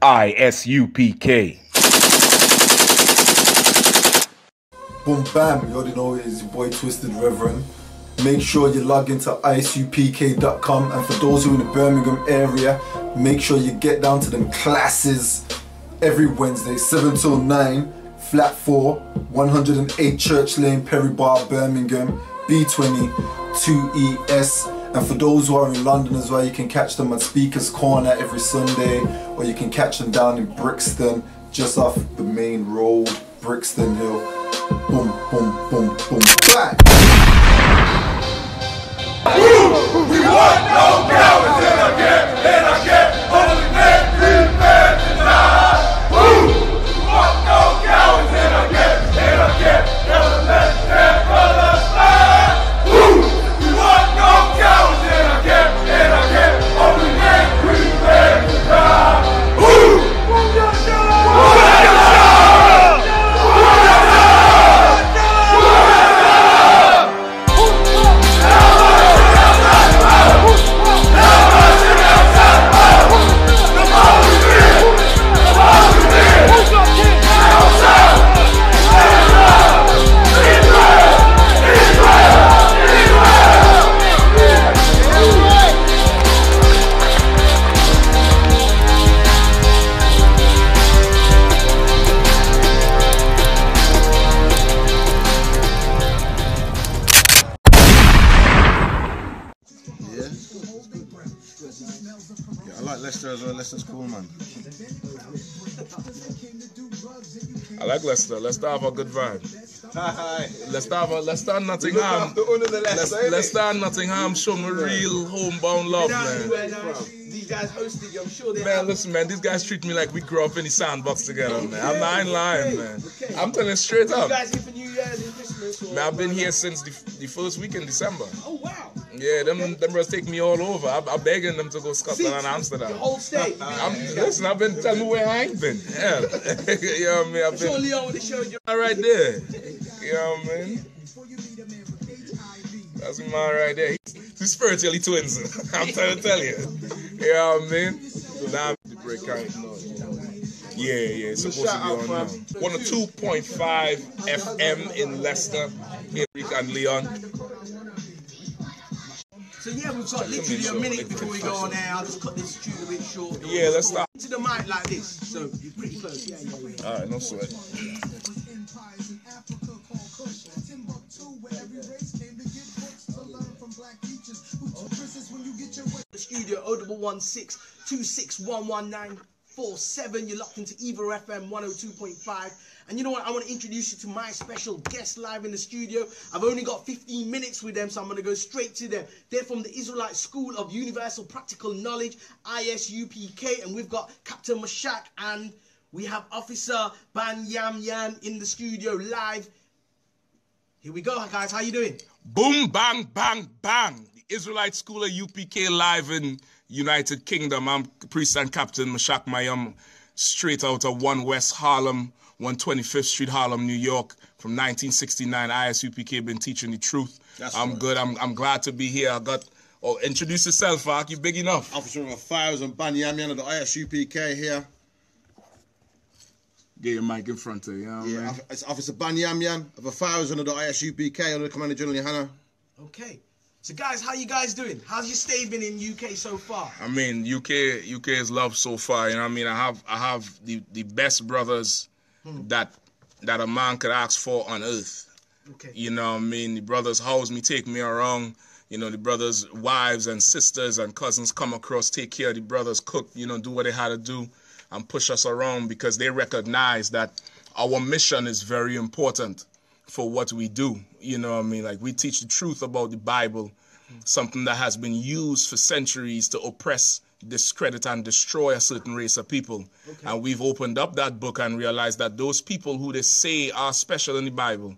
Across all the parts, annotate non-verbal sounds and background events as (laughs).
ISUPK. Boom bam, you already know it's your boy Twisted Reverend. Make sure you log into isupk.com and for those who are in the Birmingham area, make sure you get down to them classes every Wednesday, 7 till 9, flat 4, 108 Church Lane, Perry Barr, Birmingham, B20 2ES. And for those who are in London as well, you can catch them at Speaker's Corner every Sunday, or you can catch them down in Brixton, just off the main road, Brixton Hill. Boom, boom, boom, boom, bang! We want no I like Leicester as well. Cool, man. I like Leicester. Leicester have a good vibe. (laughs) Leicester have a Leicester Nottingham. the owner of the Leic- Leicester. Leicester and Nottingham show me real homebound love, man. These guys hosted you, I'm sure they Man, listen, man, these guys treat me like we grew up in the sandbox together, man. I'm not in lying, man. I'm telling you straight You up. guys here for New Year's and Christmas? Man, I've been here since the, the first week in December. Oh! Yeah, them them bros take me all over. I'm, I'm begging them to go Scotland and Amsterdam. The whole state. (laughs) I'm listen. I've been telling where I ain't been. Yeah, (laughs) you know what I mean. I've been Leon would have showed you. right there. You know what I mean. That's my right there. He's, he's spiritually twins. (laughs) I'm trying to tell you. You know what I mean. The break kind Yeah, yeah, it's supposed to be on now. One of 2.5 FM in Leicester. Here, Rick and Leon. So yeah, we've got literally a minute before we go on air. I'll just cut this tune a bit short. Yeah, let's start. To the mic like this, so you're pretty close. Yeah, yeah, yeah. All right, no sweat. The studio 0116 2611947. You're locked into Eva FM 102.5. And you know what? I want to introduce you to my special guest live in the studio. I've only got 15 minutes with them, so I'm going to go straight to them. They're from the Israelite School of Universal Practical Knowledge, ISUPK, and we've got Captain Mashak and we have Officer Ban Yam Yan in the studio live. Here we go, guys. How you doing? Boom, bang, bang, bang. The Israelite School of UPK live in United Kingdom. I'm Priest and Captain Mashak Mayam, straight out of 1 West Harlem, 125th Street, Harlem, New York. From 1969, ISUPK been teaching the truth. That's I'm right. good. I'm, I'm glad to be here. I got. Oh, introduce yourself, Ark. You big enough. Officer of a and Banyamian of the ISUPK here. Get your mic in front of you. you know Yeah, mean? Off- it's Officer Banyamian of a thousand of the ISUPK under the Commander General Yahanna. Okay. So, guys, how you guys doing? How's your stay been in UK so far? I mean, UK UK is love so far. You know what I mean? I have I have the, the best brothers Mm. that that a man could ask for on earth. Okay. You know what I mean? The brothers house me, take me around. You know, the brothers' wives and sisters and cousins come across, take care of the brothers, cook, you know, do what they had to do and push us around because they recognize that our mission is very important for what we do. You know what I mean? Like we teach the truth about the Bible, mm. something that has been used for centuries to oppress, discredit, and destroy a certain race of people. And we've opened up that book and realized that those people who they say are special in the Bible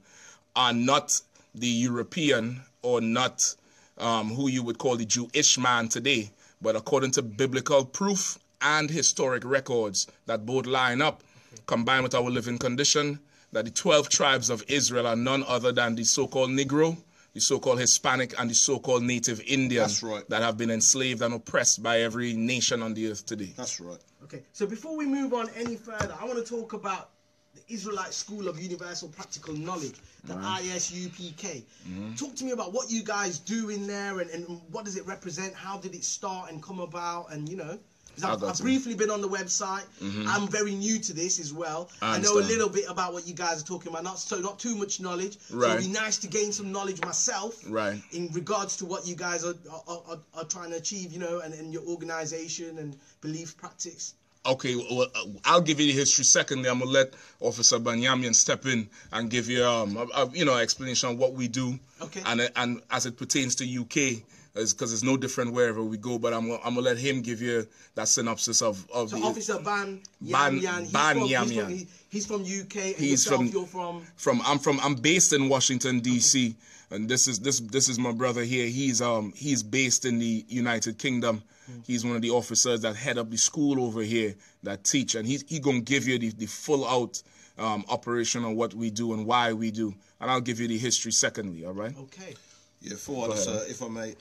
are not the European or not um, who you would call the Jewish man today, but according to biblical proof and historic records that both line up, combined with our living condition, that the 12 tribes of Israel are none other than the so called Negro, the so-called Hispanic and the so-called Native Indian That's right. that have been enslaved and oppressed by every nation on the earth today. That's right. Okay, so before we move on any further, I want to talk about the Israelite School of Universal Practical Knowledge, the ISUPK. Mm-hmm. Talk to me about what you guys do in there and, and what does it represent? How did it start and come about? And you know, 'cause I I've, I've briefly been on the website. I'm very new to this as well. I I, know a little bit about what you guys are talking about, not so not too much knowledge. So it'd be nice to gain some knowledge myself. Right. In regards to what you guys are are, are, are trying to achieve, you know, and, and your organization and belief practice. Okay, well, uh, I'll give you the history. Secondly, I'm gonna let Officer Banyamian step in and give you, um, a, a, you know, explanation of what we do. Okay. And and as it pertains to UK, because it's no different wherever we go. But I'm gonna, I'm gonna let him give you that synopsis of of So the Officer Ban Ban- Yan Yan, he's, Ban from, Yan he's, Yan. from, he- he's from UK and He's yourself, from- you're from from I'm from I'm based in Washington D.C. and this is this this is my brother here. He's um he's based in the United Kingdom. He's one of the officers that head up the school over here that teach, and he's he gonna give you the, the full out um, operation on what we do and why we do, and I'll give you the history secondly. All right. okay. Yeah, for us, uh, if I may.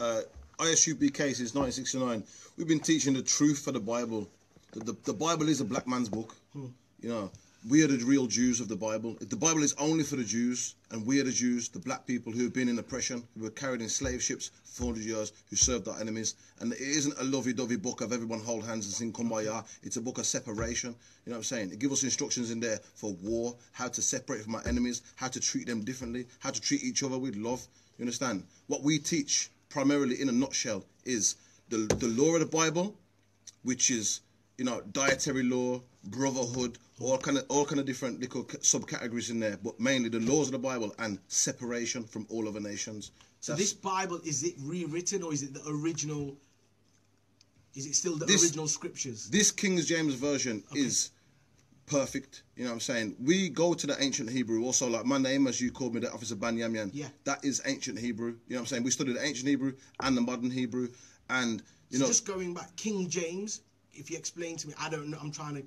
Uh, ISUPK since 1969. We've been teaching the truth for the Bible. The, the, the Bible is a black man's book. You know, we are the real Jews of the Bible. The Bible is only for the Jews, and we are the Jews, the black people who have been in oppression, who were carried in slave ships for 400 years, who served our enemies. And it isn't a lovey-dovey book of everyone hold hands and sing Kumbaya. It's a book of separation. You know what I'm saying? It gives us instructions in there for war, how to separate from our enemies, how to treat them differently, how to treat each other with love. You understand? What we teach, primarily in a nutshell, is the, the law of the Bible, which is you know dietary law, brotherhood, all kind of all kind of different little subcategories in there, but mainly the laws of the Bible and separation from all other nations. So this Bible is it rewritten or is it the original? Is it still the This- original scriptures? this King James version is perfect. You know what I'm saying? We go to the ancient Hebrew also. Like my name, as you called me, the officer Ban Yamyan. Yeah. That is ancient Hebrew. You know what I'm saying? We studied the ancient Hebrew and the modern Hebrew, and you So know. just going back, King James. If you explain to me, I don't know. I'm trying to.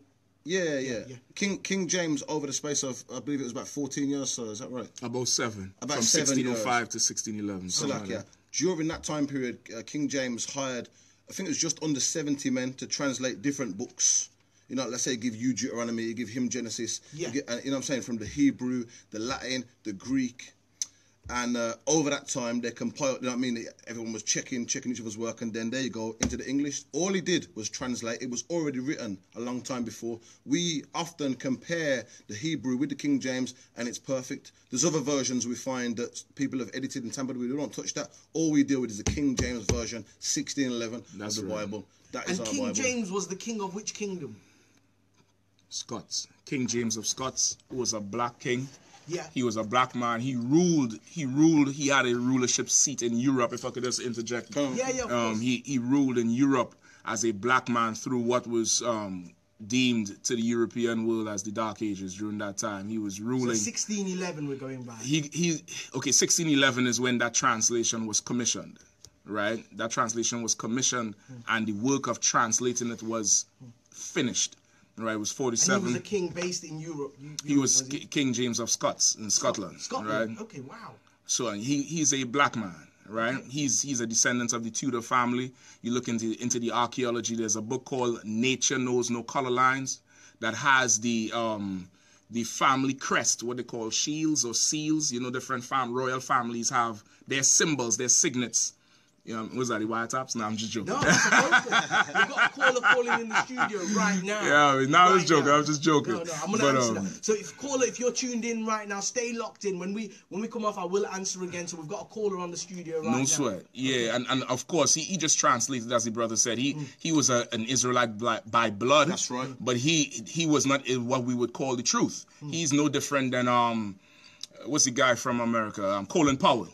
Yeah, yeah, yeah. King King James over the space of I believe it was about 14 years. So is that right? About seven. About from seven 1605 to 1611. So like, like yeah. During that time period, uh, King James hired, I think it was just under 70 men to translate different books. You know, let's say give you Deuteronomy, you give him Genesis. Yeah. You, get, uh, you know what I'm saying? From the Hebrew, the Latin, the Greek. And uh, over that time, they compiled, you know what I mean? Everyone was checking, checking each other's work, and then there you go, into the English. All he did was translate. It was already written a long time before. We often compare the Hebrew with the King James, and it's perfect. There's other versions we find that people have edited and tampered with. We don't touch that. All we deal with is the King James version, 1611 That's of the right. Bible. That is And our King Bible. James was the king of which kingdom? Scots. King James of Scots who was a black king. Yeah. He was a black man. He ruled. He ruled. He had a rulership seat in Europe. If I could just interject. Come. Yeah, yeah, of Um, he he ruled in Europe as a black man through what was um, deemed to the European world as the Dark Ages during that time. He was ruling. So ruling. 1611 we're going by. he he. Okay, 1611 is when that translation was commissioned. Right, that translation was commissioned, and the work of translating it was finished. Right, it was and 47. he was a king based in Europe. You- He Europe, was Ki- King James of Scots in Scotland, Scotland. right? Okay, wow. So he he's a black man, right? He's he's a descendant of the Tudor family. You look into into the archaeology. There's a book called Nature Knows No Color Lines that has the um the family crest, what they call shields or seals. You know, different fam royal families have their symbols, their signets. You know, was that the tops? No, I'm just joking. No, phone (laughs) We've got a caller calling in the studio right now. Yeah, no, I was Right joking. now. I was just joking. No, no, I'm gonna But, answer um, that. So if caller, if you're tuned in right now, stay locked in. When we when we come off, I will answer again. So we've got a caller on the studio right now. No sweat. Yeah, and, and of course he, he just translated as the brother said. He he was a, an Israelite by, by blood. That's right. But he he was not in what we would call the truth. He's no different than um what's the guy from America? Um, Colin Powell.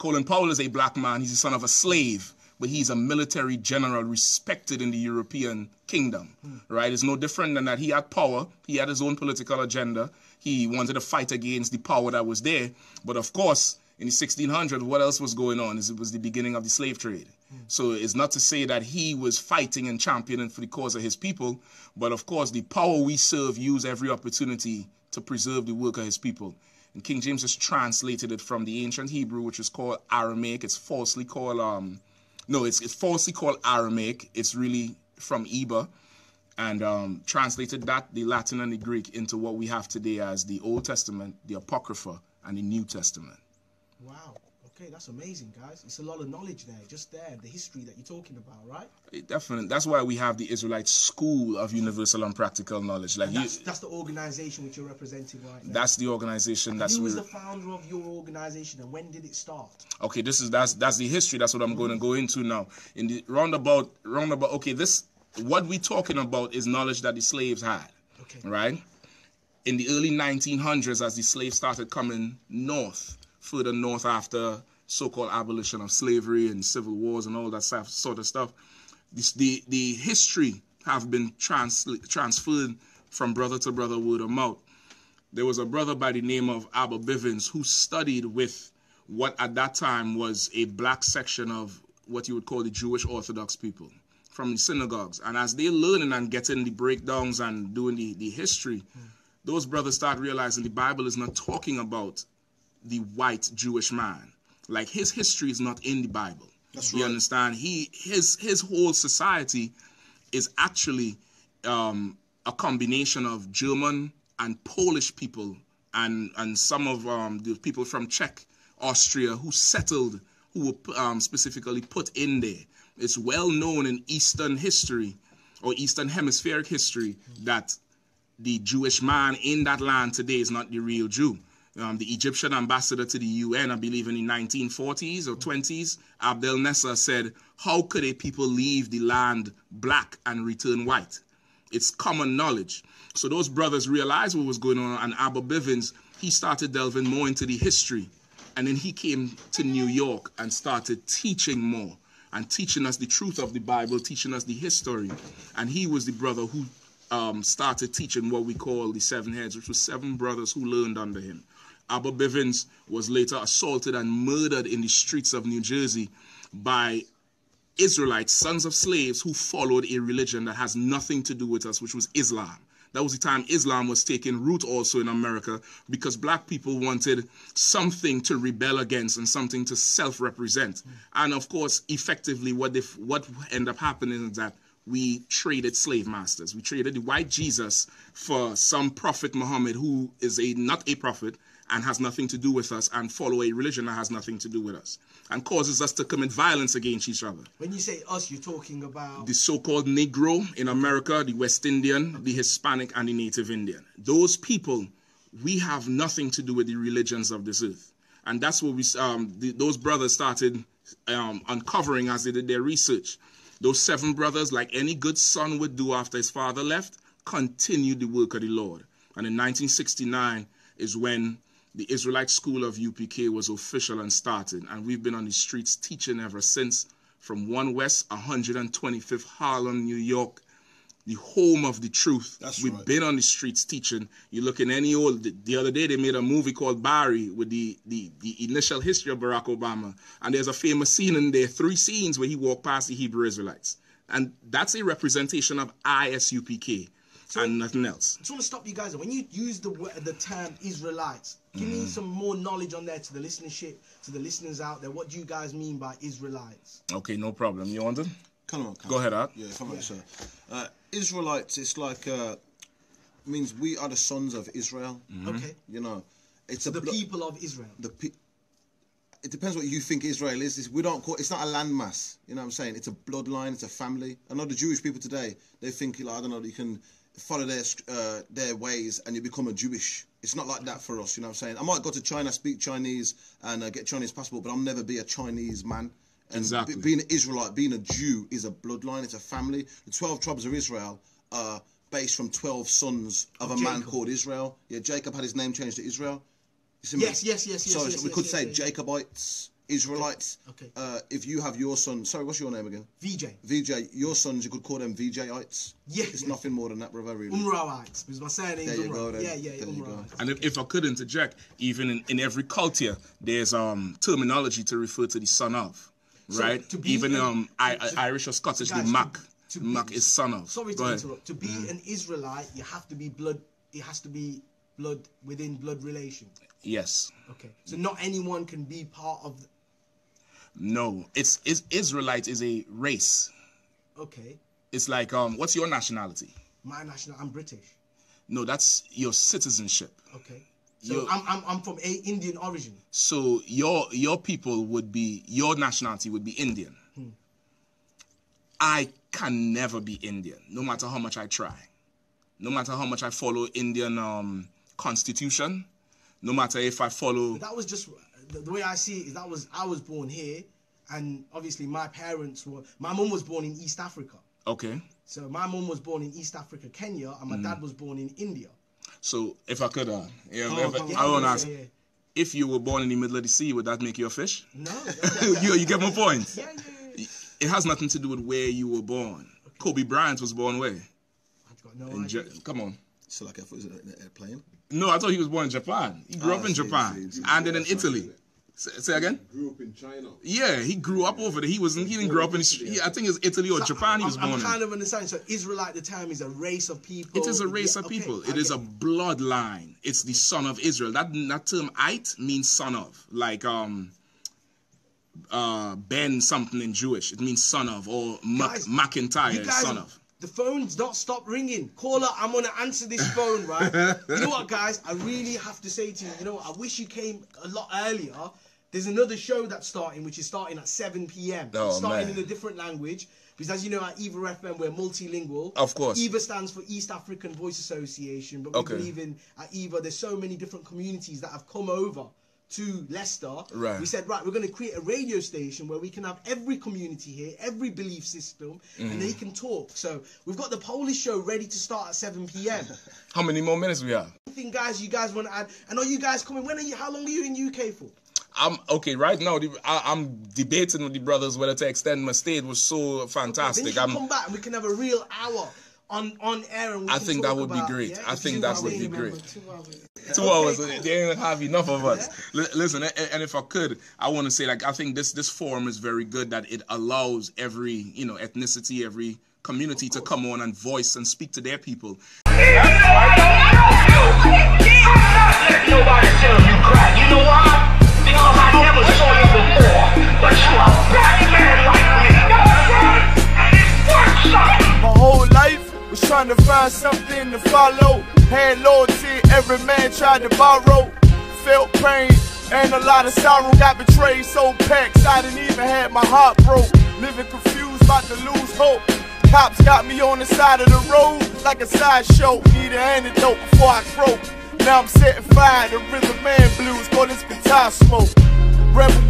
Colin Powell is a black man. He's the son of a slave, but he's a military general respected in the European kingdom. Right? It's no different than that. He had power. He had his own political agenda. He wanted to fight against the power that was there. But of course, in the 1600s, what else was going on? It was the beginning of the slave trade. So it's not to say that he was fighting and championing for the cause of his people, but of course, the power we serve use every opportunity to preserve the work of his people. And King James has translated it from the ancient Hebrew, which is called Aramaic. It's falsely called um, no, it's it's falsely called Aramaic. It's really from Eber, and um, translated that the Latin and the Greek into what we have today as the Old Testament, the Apocrypha, and the New Testament. Wow. Okay, that's amazing, guys. It's a lot of knowledge there, just there, the history that you're talking about, right? It definitely. That's why we have the Israelite School of Universal and Practical Knowledge. Like you, That's, that's the organization which you're representing right now. that's the organization. That's Who was the founder of your organization and when did it start? okay. This is that's that's the history. That's what I'm going to go into now. In the roundabout, roundabout. Okay, this what we're talking about is knowledge that the slaves had. Okay. right? In the early 1900s, as the slaves started coming north, further north after so-called abolition of slavery and civil wars and all that sort of stuff, this, the the history have been trans, transferred from brother to brother, word of mouth. There was a brother by the name of Abba Bivens who studied with what at that time was a black section of what you would call the Jewish Orthodox people from the synagogues. And as they're learning and getting the breakdowns and doing the, the history, those brothers start realizing the Bible is not talking about the white Jewish man. Like his history is not in the Bible. That's you right. understand? He his his whole society is actually um, a combination of German and Polish people and and some of um, the people from Czech, Austria who settled, who were um, specifically put in there. It's well known in Eastern history or Eastern Hemispheric history that the Jewish man in that land today is not the real Jew. Um, the Egyptian ambassador to the UN, I believe in the 1940s or 20s, Abdel Nasser said, How could a people leave the land black and return white? It's common knowledge. So those brothers realized what was going on, and Abba Bivens, he started delving more into the history. And then he came to New York and started teaching more and teaching us the truth of the Bible, teaching us the history. And he was the brother who um, started teaching what we call the seven heads, which was seven brothers who learned under him. Abba Bivens was later assaulted and murdered in the streets of New Jersey by Israelites, sons of slaves who followed a religion that has nothing to do with us, which was Islam. That was the time Islam was taking root also in America because black people wanted something to rebel against and something to self-represent. And of course, effectively, what what ended up happening is that we traded slave masters. We traded the white Jesus for some prophet Muhammad who is a not a prophet and has nothing to do with us and follow a religion that has nothing to do with us and causes us to commit violence against each other When you say us, you're talking about the so-called Negro in America, the West Indian, the Hispanic, and the Native Indian. Those people, we have nothing to do with the religions of this earth, and that's what we um, the, those brothers started um, uncovering as they did their research. Those seven brothers, like any good son would do after his father left, continued the work of the Lord. And in 1969 is when the Israelite School of UPK was official and started, and we've been on the streets teaching ever since from 1 West 125th Harlem, New York, the home of the truth. That's We've right. been on the streets teaching. You look in any old. The, the other day they made a movie called Barry with the, the the initial history of Barack Obama, and there's a famous scene in there, three scenes where he walked past the Hebrew Israelites, and that's a representation of ISUPK and nothing else. I just want to stop you guys. When you use the the term Israelites, give Mm. me some more knowledge on that to the listenership, to the listeners out there. What do you guys mean by Israelites? Okay, no problem. You want it? Come on, come Go on. ahead, Art. Yeah, come on, sir. Uh, Israelites, it's like uh, means we are the sons of Israel. Okay, You know, it's a the blo- people of Israel. the pe- it depends what you think Israel is. It's, we don't call it's not a landmass. You know what I'm saying? It's a bloodline. It's a family. I know the Jewish people today. They think like I don't know. You can follow their uh, their ways and you become a Jewish. It's not like that for us. You know what I'm saying? I might go to China, speak Chinese, and uh, get Chinese passport, but I'll never be a Chinese man. And Exactly. be- being an Israelite, being a Jew, is a bloodline. It's a family. The twelve tribes of Israel are based from twelve sons of a man called Israel. Yeah, Jacob had his name changed to Israel. You see me? Yes, yes, yes, yes, So yes, we yes, could yes, say. Jacobites, Israelites. Okay. Uh, if you have your son, sorry, what's your name again? VJ, VJ. Your sons, you could call them VJites. Yeah, It's yeah. nothing more than that, brother. Really. Umrawites, because my surname There is you go, Umra. then. Yeah, yeah, There. Umrawites. And if, if I could interject, even in, in every culture, there's um terminology to refer to the son of, So, right? to be even an- um I, to- Irish or Scottish, Guys, the Mac. to be- Mac is son of. Sorry Go to ahead. interrupt. To be an Israelite, you have to be blood. It has to be blood within blood relation. Yes. Okay, so not anyone can be part of. No. It's, it's Israelite is a race. okay, It's like um, what's your nationality? my national. I'm British. No, that's your citizenship. Okay, so You- I'm, I'm I'm from a Indian origin. So your your people would be your nationality would be Indian. I can never be Indian, no matter how much I try. No matter how much I follow Indian um, constitution, no matter if I follow That was just the, the way I see it. Is that was I was born here, and obviously my parents were. My mum was born in East Africa. okay. So my mum was born in East Africa, Kenya, and my Mm. dad was born in India. So if I could, uh, yeah, Oh, if- yeah, I want to ask, yeah. if you were born in the middle of the sea, would that make you a fish? No, (laughs) you, you get my point. yeah, yeah, yeah. It has nothing to do with where you were born. Kobe Bryant was born where? I've got no In idea. Ja- come on. So like, I thought it was an airplane. No, I thought he was born in Japan. He grew Ah, up in see, Japan see, see. and then in Italy. Say, say again? Grew up in China. Yeah, he grew up over there. He wasn't. He didn't grow up in. Yeah, I think it's Italy or Japan. He was I'm, I'm kind in. of understanding. So Israelite, the term is a race of people. It is a race Yeah, of okay, people. I It is a bloodline. It's the son of Israel. That that term "it" means son of, like um, uh, Ben something in Jewish. It means son of, or Mac- Guys, McIntyre is guys, son of. the phone's not stop ringing. Caller, I'm gonna answer this phone, right? (laughs) you know what, guys? I really have to say to you, you know what? I wish you came a lot earlier. There's another show that's starting, which is starting at 7 p.m. Oh, it's starting man. in a different language. Because as you know, at Eva FM, we're multilingual. Of course. Eva stands for East African Voice Association, but we Okay. believe in at Eva. There's so many different communities that have come over to Leicester. Right. We said, right, we're going to create a radio station where we can have every community here, every belief system, and Mm. they can talk. So we've got the Polish show ready to start at 7 p.m. (laughs) How many more minutes we have? Anything, guys, you guys want to add? And are you guys coming? When are you? How long are you in UK for? I'm okay right now. The, I, I'm debating with the brothers whether to extend my stay. It was so fantastic. should I'm. come back we can have a real hour on on air. And we I think that would be great. yeah, I think that would be stay. great. Two hours. They ain't have enough of us. Li- Listen, a- and if I could, I want to say like I think this this forum is very good that it allows every you know ethnicity, every community to come on and voice and speak to their people. Something to follow. Had loyalty, every man tried to borrow. Felt pain and a lot of sorrow. Got betrayed, so packed, I didn't even have my heart broke. Living confused, about to lose hope. Cops got me on the side of the road like a sideshow. Need an antidote before I croak. Now I'm setting fire to rhythm man blues, call this guitar smoke.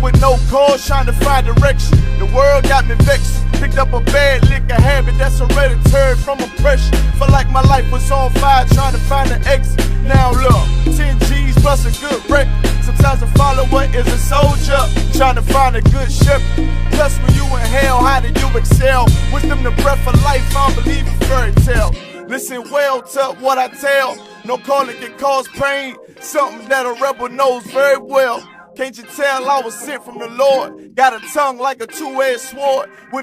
With no cause, trying to find direction. The world got me vexed. Picked up a bad liquor habit that's hereditary from oppression. Felt like my life was on fire, trying to find an exit. Now look, 10 G's plus a good wreck. Sometimes a follower is a soldier, trying to find a good shepherd. Plus, when you in hell, how do you excel? Wisdom the breath of life, I believe in fairy tale. Listen well to what I tell. No calling can cause pain. Something that a rebel knows very well. Can't you tell I was sent from the Lord? Got a tongue like a two-edged sword. With